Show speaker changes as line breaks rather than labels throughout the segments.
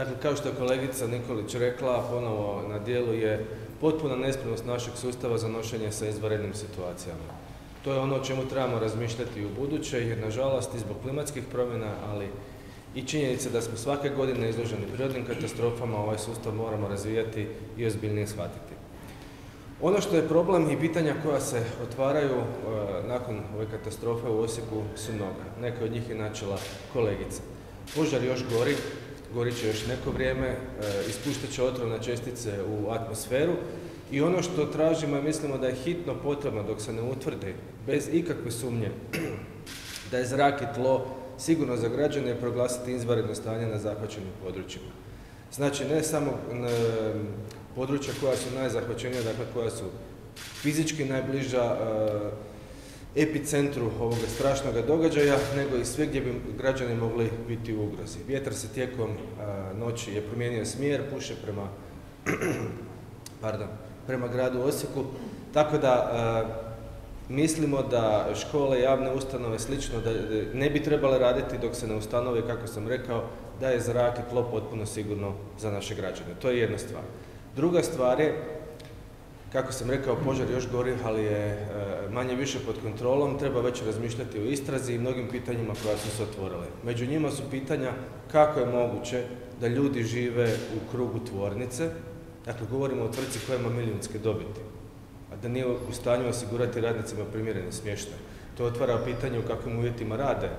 Dakle, kao što je kolegica Nikolić rekla, ponovo na dijelu je potpuna nespremnost našeg sustava za nošenje sa izvanrednim situacijama. To je ono o čemu trebamo razmišljati u buduće, jer nažalost i zbog klimatskih promjena, ali i činjenice da smo svake godine izloženi prirodnim katastrofama, ovaj sustav moramo razvijati i ozbiljnije shvatiti. Ono što je problem i pitanja koja se otvaraju e, nakon ove katastrofe u Osijeku su mnoga. Neke od njih je načela kolegica. Požar još gori, gorit će još neko vrijeme, e, ispuštat će otrovne čestice u atmosferu i ono što tražimo i mislimo da je hitno potrebno dok se ne utvrdi bez ikakve sumnje da je zrak i tlo sigurno za građane proglasiti izvanredno stanje na zahvaćenim područjima. Znači ne samo područja koja su najzahvaćenija, dakle koja su fizički najbliža e, epicentru ovoga strašnog događaja, nego i sve gdje bi građani mogli biti u ugrozi. Vjetar se tijekom noći je promijenio smjer, puše prema, pardon, prema gradu Osijeku, tako da mislimo da škole, javne ustanove, slično, da ne bi trebale raditi dok se ne ustanove, kako sam rekao, da je zrak i tlo potpuno sigurno za naše građane. To je jedna stvar. Druga stvar je, kako sam rekao, požar još gori, ali je e, manje više pod kontrolom, treba već razmišljati o istrazi i mnogim pitanjima koja su se otvorile. Među njima su pitanja kako je moguće da ljudi žive u krugu tvornice, dakle govorimo o tvrtci koja ima milijunske dobiti, a da nije u stanju osigurati radnicima primjereni smještaj. To otvara pitanje u kakvim uvjetima rade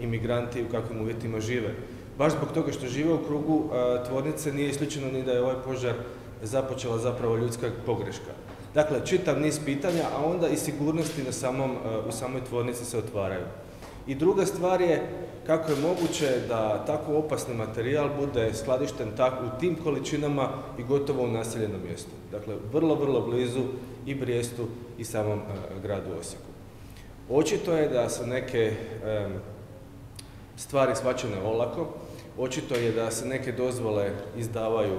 imigranti, u kakvim uvjetima žive. Baš zbog toga što žive u krugu tvornice nije isključeno ni da je ovaj požar započela zapravo ljudska pogreška. Dakle, čitav niz pitanja, a onda i sigurnosti na samom, u samoj tvornici se otvaraju. I druga stvar je kako je moguće da tako opasni materijal bude skladišten u tim količinama i gotovo u naseljenom mjestu. Dakle, vrlo, vrlo blizu i Brijestu i samom gradu Osijeku. Očito je da su neke stvari shvaćene olako, očito je da se neke dozvole izdavaju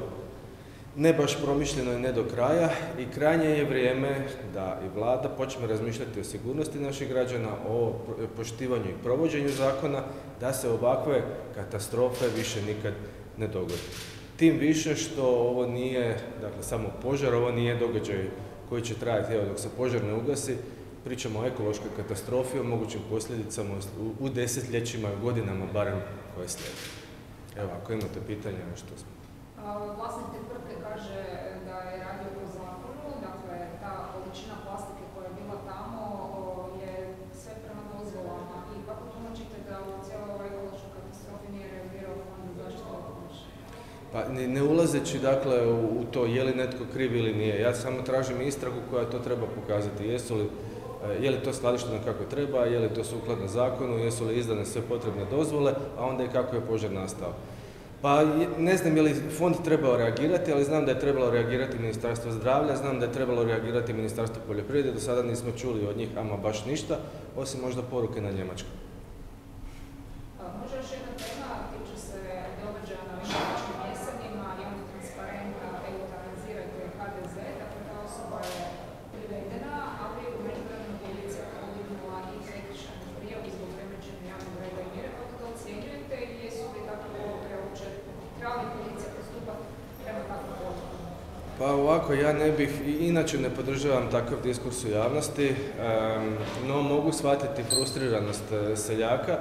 ne baš promišljeno i ne do kraja i krajnje je vrijeme da i vlada počne razmišljati o sigurnosti naših građana, o poštivanju i provođenju zakona, da se ovakve katastrofe više nikad ne dogode. Tim više što ovo nije, dakle samo požar, ovo nije događaj koji će trajati, evo dok se požar ne ugasi, pričamo o ekološkoj katastrofi, o mogućim posljedicama u desetljećima godinama barem koje slijede. Evo, ako imate pitanja, što smo.
Vlasnik te tvrtke kaže da je radio po zakonu, dakle ta količina plastike koja je bila tamo je sve prema dozvolama i kako tumačite da u cijeloj ovoj ekološkoj katastrofi nije reagirao fond za zaštitu okoliša?
Pa ne, ulazeći dakle u, to je li netko kriv ili nije, ja samo tražim istragu koja to treba pokazati. Jesu li, e, je li to skladišteno kako treba, je li to sukladno zakonu, jesu li izdane sve potrebne dozvole, a onda i kako je požar nastao. Pa ne znam je li fond trebao reagirati, ali znam da je trebalo reagirati Ministarstvo zdravlja, znam da je trebalo reagirati Ministarstvo poljoprivrede, do sada nismo čuli od njih ama baš ništa, osim možda poruke na njemačkom. Pa ovako, ja ne bih, inače ne podržavam takav diskurs u javnosti, no mogu shvatiti frustriranost e, seljaka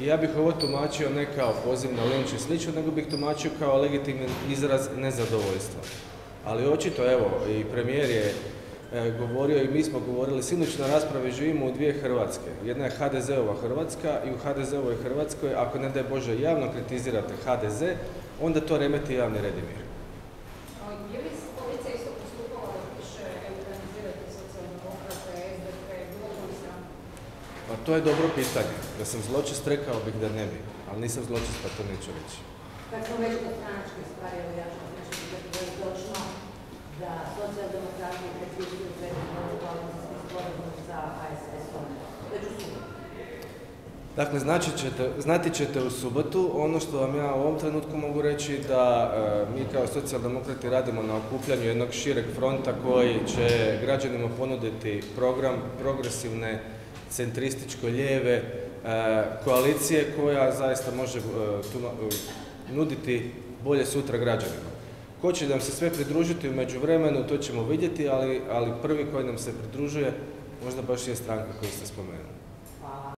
i ja bih ovo tumačio ne kao poziv na linč i slično, nego bih tumačio kao legitiman izraz nezadovoljstva. Ali očito, evo, i premijer je e, govorio i mi smo govorili, sinoć na raspravi živimo u dvije Hrvatske. Jedna je HDZ-ova Hrvatska i u HDZ-ovoj Hrvatskoj, ako ne daj Bože javno kritizirate HDZ, onda to remeti javni red mir. Pa to je dobro pitanje. Da sam zločest, rekao bih da ne bi, ali nisam zločest pa to neću reći.
Kad smo već na stranačke stvari, evo ja ću nešto pitati da je točno da socijaldemokrati predviđuju predviđuju koalicijski sporazum sa HSS-om. Već u subotu.
Dakle, znači ćete, znati ćete u subotu, ono što vam ja u ovom trenutku mogu reći da e, mi kao socijaldemokrati radimo na okupljanju jednog šireg fronta koji će građanima ponuditi program progresivne centrističko lijeve e, koalicije koja zaista može e, e, nuditi bolje sutra građanima. Ko će nam se sve pridružiti u međuvremenu, to ćemo vidjeti, ali prvi koji nam se pridružuje možda baš je stranka koju ste spomenuli.